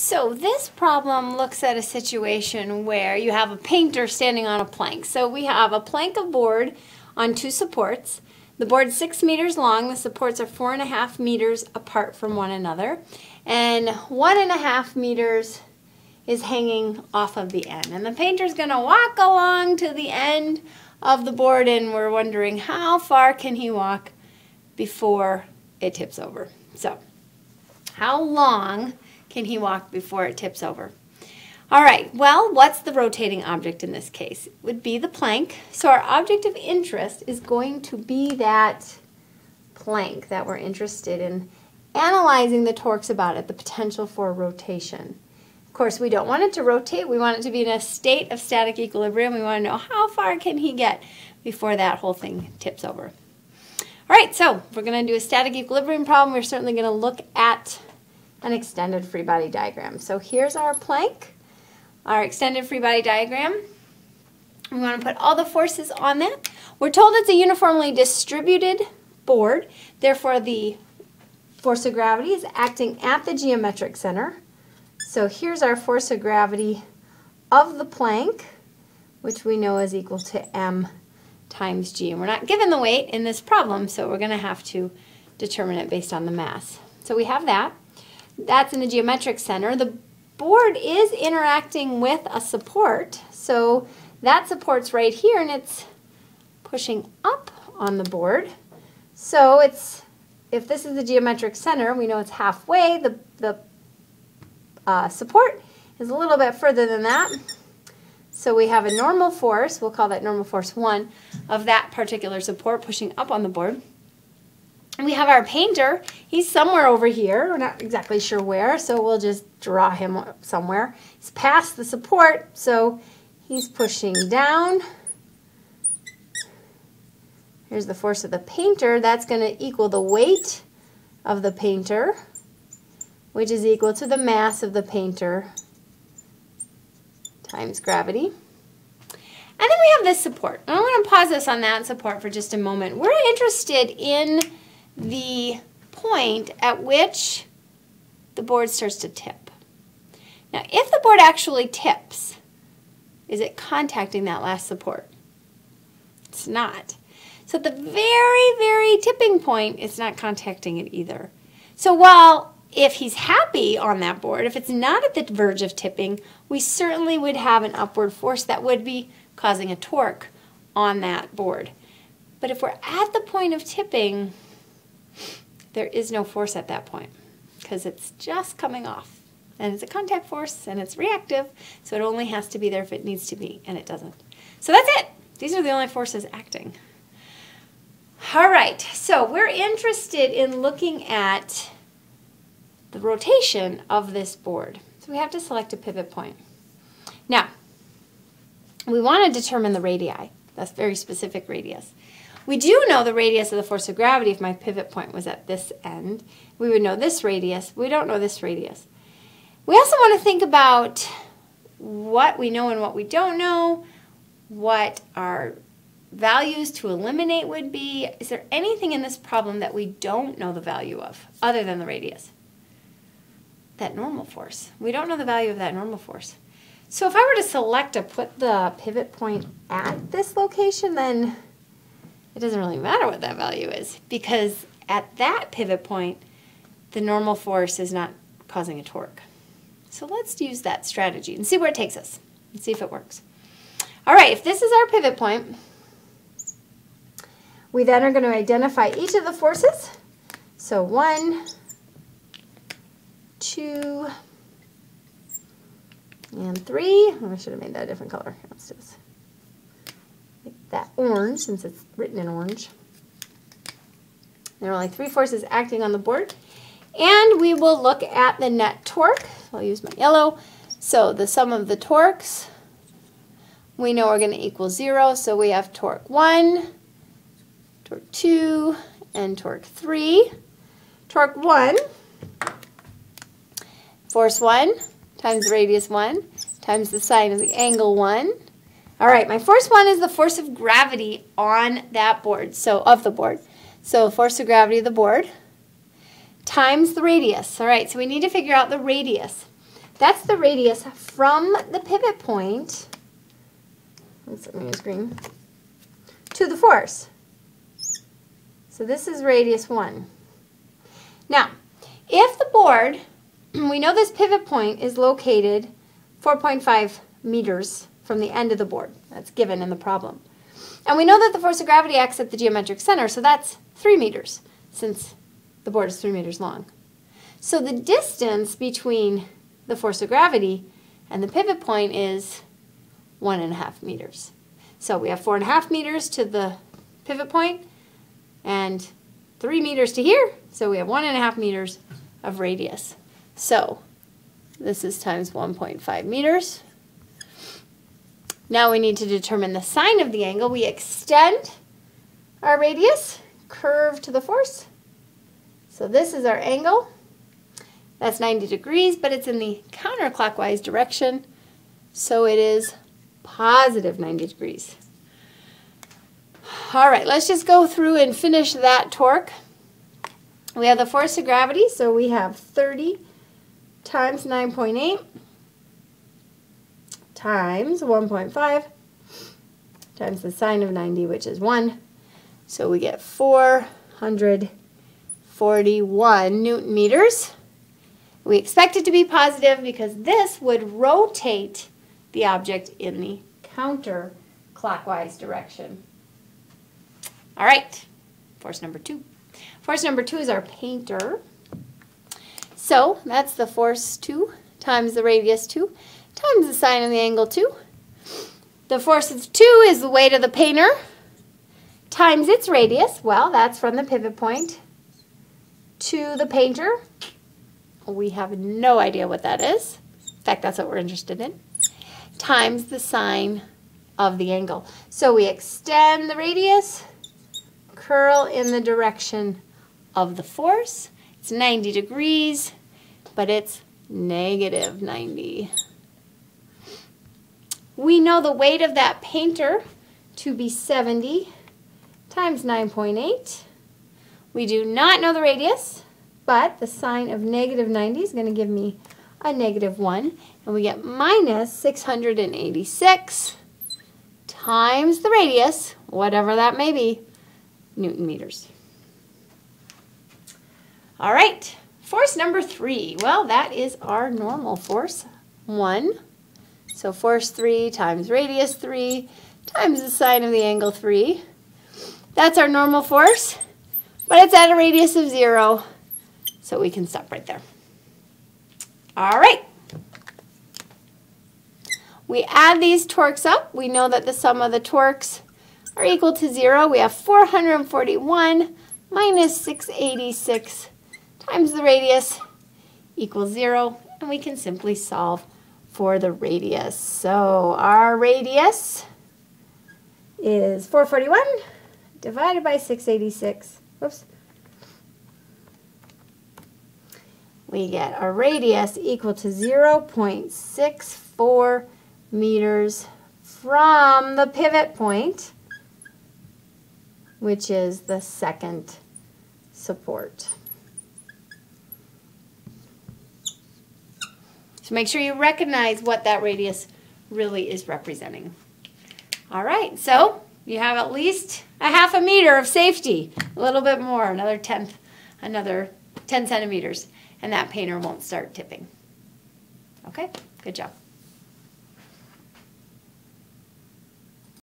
So this problem looks at a situation where you have a painter standing on a plank. So we have a plank of board on two supports. The board's six meters long. The supports are four and a half meters apart from one another. And one and a half meters is hanging off of the end. And the painter's going to walk along to the end of the board and we're wondering how far can he walk before it tips over. So how long can he walk before it tips over? All right, well, what's the rotating object in this case? It would be the plank. So our object of interest is going to be that plank that we're interested in analyzing the torques about it, the potential for rotation. Of course, we don't want it to rotate. We want it to be in a state of static equilibrium. We want to know how far can he get before that whole thing tips over. All right, so we're going to do a static equilibrium problem, we're certainly going to look at an extended free body diagram. So here's our plank, our extended free body diagram. We want to put all the forces on that. We're told it's a uniformly distributed board, therefore the force of gravity is acting at the geometric center. So here's our force of gravity of the plank, which we know is equal to m times g. And we're not given the weight in this problem, so we're going to have to determine it based on the mass. So we have that. That's in the geometric center. The board is interacting with a support, so that support's right here and it's pushing up on the board. So it's, if this is the geometric center, we know it's halfway. The, the uh, support is a little bit further than that. So we have a normal force, we'll call that normal force 1, of that particular support pushing up on the board we have our painter. He's somewhere over here. We're not exactly sure where, so we'll just draw him somewhere. He's past the support, so he's pushing down. Here's the force of the painter. That's going to equal the weight of the painter, which is equal to the mass of the painter times gravity. And then we have this support. I'm going to pause this on that support for just a moment. We're interested in the point at which the board starts to tip. Now, if the board actually tips, is it contacting that last support? It's not. So at the very, very tipping point, it's not contacting it either. So while if he's happy on that board, if it's not at the verge of tipping, we certainly would have an upward force that would be causing a torque on that board. But if we're at the point of tipping, there is no force at that point because it's just coming off. And it's a contact force and it's reactive, so it only has to be there if it needs to be, and it doesn't. So that's it. These are the only forces acting. All right, so we're interested in looking at the rotation of this board. So we have to select a pivot point. Now, we want to determine the radii. That's very specific radius. We do know the radius of the force of gravity if my pivot point was at this end. We would know this radius. We don't know this radius. We also want to think about what we know and what we don't know, what our values to eliminate would be. Is there anything in this problem that we don't know the value of other than the radius? That normal force. We don't know the value of that normal force. So if I were to select to put the pivot point at this location, then it doesn't really matter what that value is because at that pivot point, the normal force is not causing a torque. So let's use that strategy and see where it takes us and see if it works. All right, if this is our pivot point, we then are going to identify each of the forces. So one, two, and three. Oh, I should have made that a different color. Let's do this that orange since it's written in orange. There are only three forces acting on the board. And we will look at the net torque. I'll use my yellow. So the sum of the torques, we know are going to equal 0. So we have torque 1, torque 2, and torque 3. Torque 1, force 1 times radius 1 times the sine of the angle 1 all right, my first one is the force of gravity on that board, so of the board. So force of gravity of the board times the radius. All right, so we need to figure out the radius. That's the radius from the pivot point, let's let me use green, to the force. So this is radius 1. Now, if the board, we know this pivot point is located 4.5 meters from the end of the board. That's given in the problem. And we know that the force of gravity acts at the geometric center, so that's 3 meters, since the board is 3 meters long. So the distance between the force of gravity and the pivot point is 1.5 meters. So we have 4.5 meters to the pivot point, and three meters to here, so we have one and a half meters of radius. So this is times 1.5 meters. Now we need to determine the sine of the angle. We extend our radius, curve to the force. So this is our angle. That's 90 degrees, but it's in the counterclockwise direction, so it is positive 90 degrees. All right, let's just go through and finish that torque. We have the force of gravity, so we have 30 times 9.8 times 1.5 times the sine of 90, which is 1. So we get 441 newton meters. We expect it to be positive because this would rotate the object in the counterclockwise direction. All right, force number two. Force number two is our painter. So that's the force 2 times the radius 2 times the sine of the angle 2. The force of 2 is the weight of the painter times its radius. Well, that's from the pivot point to the painter. We have no idea what that is. In fact, that's what we're interested in. Times the sine of the angle. So we extend the radius curl in the direction of the force. It's 90 degrees, but it's negative 90. We know the weight of that painter to be 70 times 9.8. We do not know the radius, but the sine of negative 90 is going to give me a negative 1. And we get minus 686 times the radius, whatever that may be, Newton meters. All right, force number three. Well, that is our normal force, one. So force three times radius three times the sine of the angle three. That's our normal force, but it's at a radius of zero, so we can stop right there. All right. We add these torques up. We know that the sum of the torques are equal to 0. We have 441 minus 686 times the radius equals 0. And we can simply solve for the radius. So our radius is 441 divided by 686. Whoops. We get a radius equal to 0.64 meters from the pivot point which is the second support. So make sure you recognize what that radius really is representing. All right, so you have at least a half a meter of safety, a little bit more, another tenth, another 10 centimeters, and that painter won't start tipping. Okay, good job.